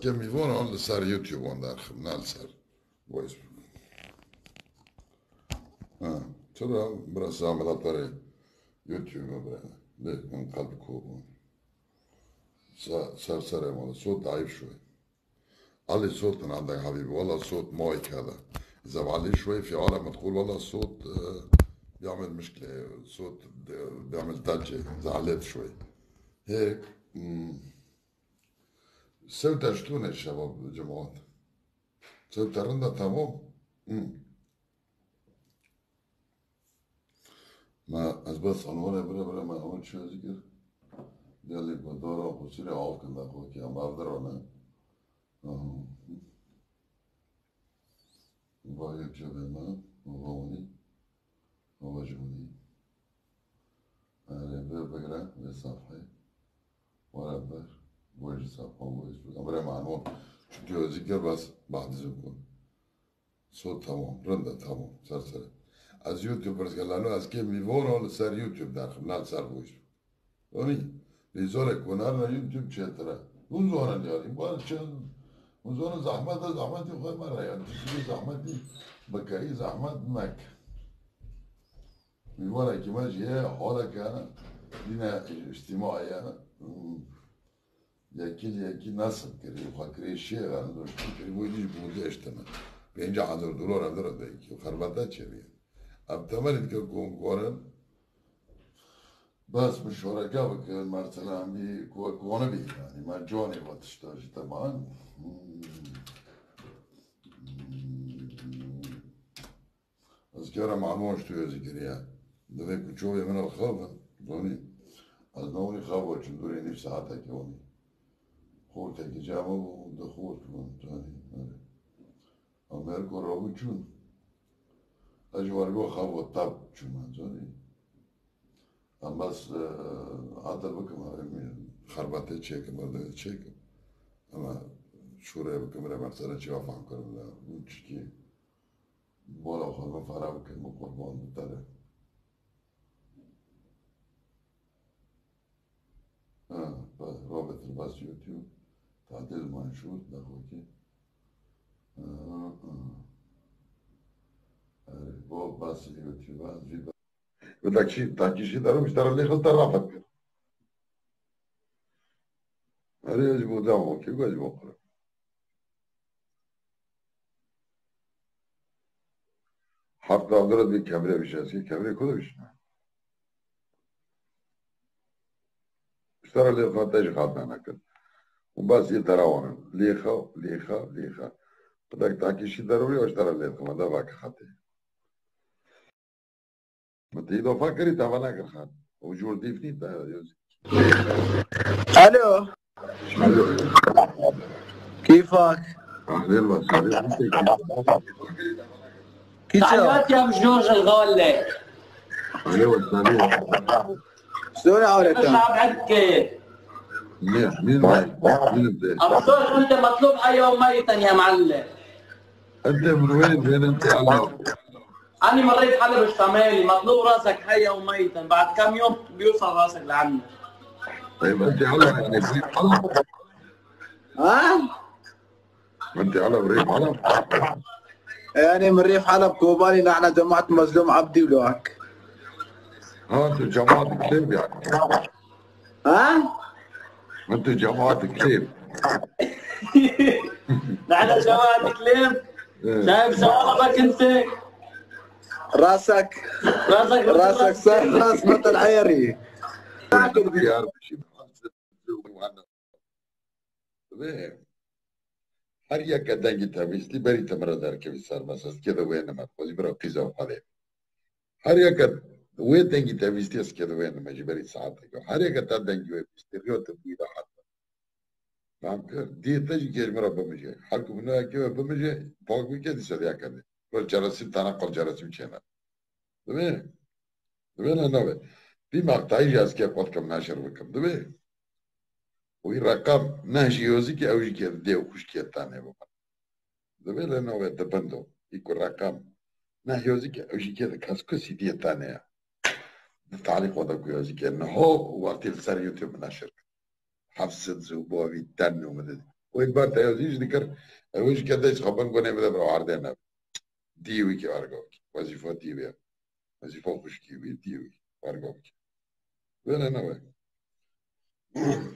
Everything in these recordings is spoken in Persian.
Can we want on the sar YouTube on that not sar voice. Ha, sonra biraz ameliyatları YouTube'a bırak. Ne ben kalp kovu. Sar sar sar ama sot dayıp şu. Ali sotun andan habibi valla sot موي كذا إذا عليه شوي في عالم تقول والله صوت بيعمل مشكلة صوت بيعمل تلجة إذا عليت شوي هيك شلون الشباب جماعات سوت رندا تمام مم. ما از بس عنوان بره بره ما اون شو ذکر دلی با دارا خسیر آف کنده خود که هم بردارانه باید جبه من مغاونی مواجهونی بر بگره به صفحه ورا صفحه وجه بره معنون چون ذکر بس بعد زبون صوت تمام رنده تمام سر سره از یوتیوب پرس لانو از که میوان سر یوتیوب در خم سر بوش اونی لیزار کنار نه یوتیوب چه تره اون زورن یاری بار چه؟ اون زورن زحمت زحمتی خواهی مرا یعنی چیزی زحمتی بکایی زحمت مک میوان که ما جیه حالا کنه دین اجتماعی یکی یکی نصب کردی خاکری شیه غنه دوشتی کردی بویدیش بوده اشتنه پنجه هزار دلار هم داره دیگه خربته چه بیه اب تمرد که گونگورن بس مشاركة بك مرتلا عندي كوانا بي يعني مجاني واتشتاج طبعا از كرا معموش تو ذكريا دوي كچوي من الخوف دوني از نوني خوف چندوري نيف ساعتا كوني خورتا كي جامو دخول كون تاني امريكا راوي چون؟ اجوارگو خوف طب چون تاني من بس عدل بکم خربته چیکم برده چیکم اما شوره بکم را مثلا چی فهم کنم اون چی که؟ بالا خواهم فرا بکم و قربان بتره رابط بس یوتیوب تعدیل منشور نخواه که با بس یوتیوب از وتاكشي تاكشي دارو مش ترى اللي خلط رافق هذا يجب دعوه كيف يجب أقرأ حتى أقدر bir kamera bir şey, kamera kodu bir şey. اشترى لي خاطر خاطر هناك وباس يتراونا ليخا ليخا ليخا بدك تعكي شي ضروري واش ترى ليخا ما داباك خاطي ما تيدو فاكري تاباناك الخاط وجور ديفني تا يوسف ألو كيفك؟ اهلين وسهلا كيفك؟ حياتي يا جورج الغالي اهلين وسهلا شلون عورتك؟ أنا عم مين مين مين بداية جورج وانت مطلوب حيا وميتا يا معلم. أنت من وين؟ وين أنت على أنا؟ مريت حلب الشمالي مطلوب راسك حيا وميتا بعد كم يوم بيوصل راسك لعنا طيب أنت على يعني بريف حلب ها؟ أنت على بريف حلب يعني من ريف حلب كوباني نحن جماعة مظلوم عبدي ولوك ها أنتوا جماعة كليب يعني. ها؟ أنتوا جماعة كليب نحن جماعة كليب شايف شواربك انت؟ راسك. راسك راسك صار راس بطل عيري هر یک دنگی تمیستی بری تمرا در که سر مساس. که دو وین مت خوزی برا پیزا و خاله هر یک Уе деньгите инвестирские доведено меѓу берицата. Го харека та деньги уе инвестириот буи да хат. Tamam Diyete gelmir bömece. Halkı bunu erkeğe bömece. Balkı kendisi de yakaladı. Böyle carasın tane kol carasın çene. Değil mi? Değil mi? Ne Bir maktayı yaz ki kotkam naşır bakım. Değil mi? O rakam naşı yozu ki evci ki dev kuş ki tane bu. Değil mi? Ne ve tıpındı. İko rakam naşı yozu ki evci ki kaskı si diye tane. التعليق وضع يجي انه هو وارتيل يوتيوب من الشركة حفص زوبو بيتن ومدد وين ويكبر تيوزيش ذكر ويش كده إيش يخبرن كونه بده برو عردنا ديوي كي وارغوك وظيفه ديوي وظيفه خوش كي بي ديوي وارغوك وين أنا وين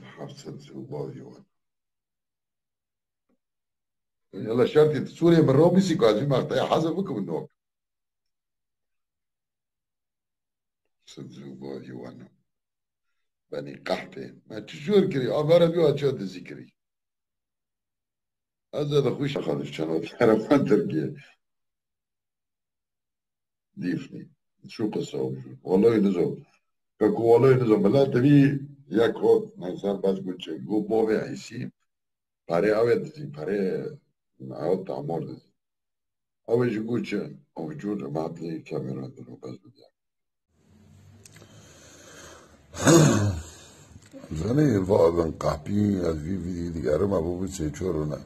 حفص زوبو وان يلا شرطي سوريا من روبي سيكو عزيمة حزبكم النوم سوباي وانا بني قحطة ما تشور كري عبارة بيو أشاد ذكري هذا ذا خوش أخذ الشنط حرفان تركيا ديفني شو قصة والله نزول كاكو والله نزول بلا تبي یک خود نظر بس گوچه گو بوه ایسی پاره اوه دزی. پاره او تعمار دزی. اوه جو گوچه او جور مطلی کمیرا دلو بس بده زنی واقعا قاپی از وی دیگر ما بو چه چورونه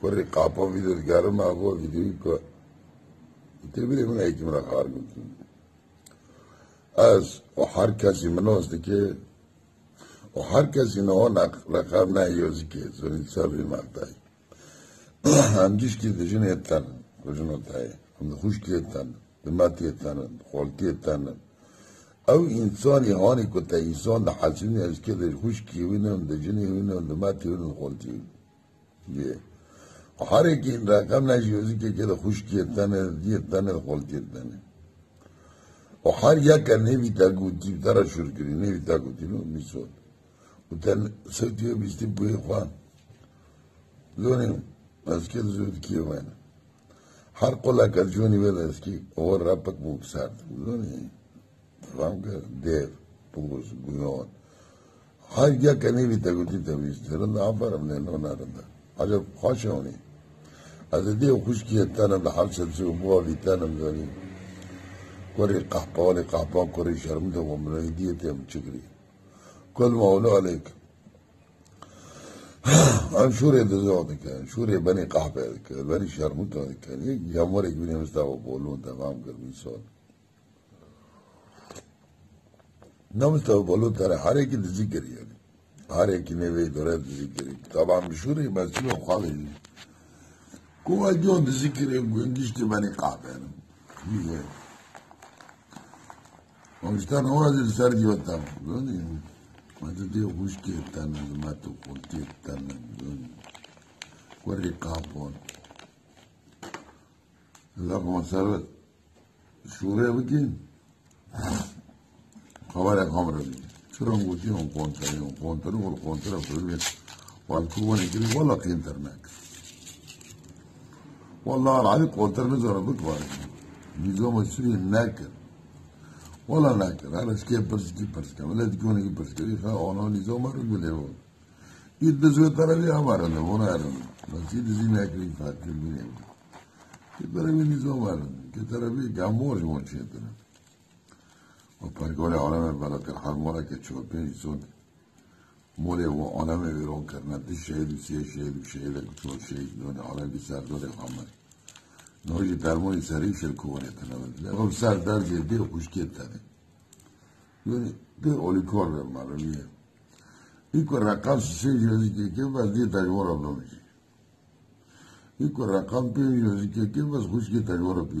کوری قاپا ویدیو دیگر ما بو ویدیو کو تبری من ایکی من خار گفتم از و هر کسی منوست که و هر کسی نه رقم نه یوزی که زنی سالی مقدای همجیش که دجن ایتن کجن ہوتای هم خوش که ایتن دماتی ایتن خولتی ایتن او انسان یهانی کتا انسان ده حسینی از که ده خشکی وینن ده جنی وینن ده ماتی وینن خونتی وینن هر یکی این رقم نشی وزی که که ده خشکی تنه دیت تنه ده خونتی تنه. و هر یک نوی تا گوتی تره شروع کری نوی تا گوتی نو میسون و تن سوتی و بیستی پوی خوان زونیم از که ده زود کیه وینن هر قولا کجونی ویده از که اور رپک موکسار زونیم بوك سارت زوني فهمك ديف بوز بيون حاجة كان يبي تقول تبيس ترى عبر من هنا ردا عجب خاشوني هذا دي وخش كي تانا بحال سلسو بوا في تانا مزوني كوري قحباني قحبان كوري شرمته ومن ديتي مشكري كل ما هو عليك عن شوري دزوع كان شوري بني قحبة كان بني شرموت كان جمهورك بني مستوى بولون تمام نمستر ಹಾರೈಕಿಂದ ಜಿಗ್ಗರಿಯಾಗಿ ಹಾರೈಕಿನವೇ ದೊರೆತ ಜಿಗ್ಗರಿ طبعا مشهور مسلم خالد کوئی جو ذکر گنگشتی بنی قاب ہے۔ ٹھیک ہے۔ گنگشتان ہوا دل سر کی ہوتا مجھے دی خوش کی ہوتا نا ماتو کھولتی ہوتا نا قاب ہون اللہ کو مسئلہ شورے بکی bikin. Khabara khamra bi. Churam guti on kontari on kontari on kontara fulwe. Wal kuwan ikri wala internet. والله العظيم له نزل بكبر نظام السوري ناكر ولا ناكر على سكيب برس كي برس كم لا تكون كي برس كي خا أنا نظام بله هو يد زوج ترى لي أمر أنا هو نار بس يد زين ناكر يفاتر مني كتر من نظام مر كتر بي وبرجول عالم كرحال مولا كتشوف بين زود. مولا هو عالم بيرون كرنا دي شيء دي شيء شيء دي شيء لك شو شيء دون عالم بيسار دون خامر نوجي درموني سريش الكونة تناول هم سر درجة دي وكشكيت تاني يعني دي أولي كور المعلومية يكون رقم شيء جوزي كي كيف بس دي تجورة بلومشي يكون رقم بي جوزي كي كيف بس خشكي تجورة بي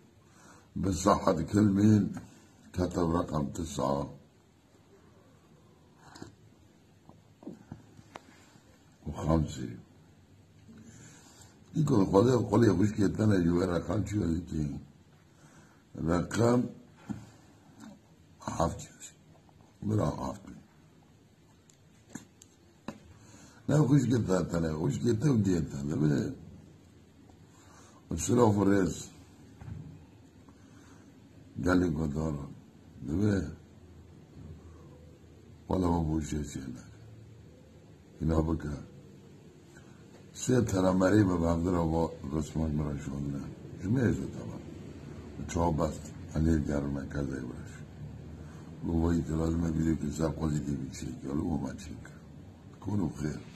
بالصحة كل مين كتب رقم تسعة وخمسة يكون قولي قولي كي تنا جوا رقم شو هذيكي رقم حفتش برا حفتش لا خوش كتنا خوش كتنا وديتنا بلا لو فرز دل گدار دوه بالا ما بوشه چه اینا بکر سه ترمری به بنده را با رسمان برای شونده جمعه ایزه تمام. چه بست. علیه گرمه مرکز ای برش گوه ایتراز ما بیده که سب قضی دیمی چه گلو ما چه کنو خیر.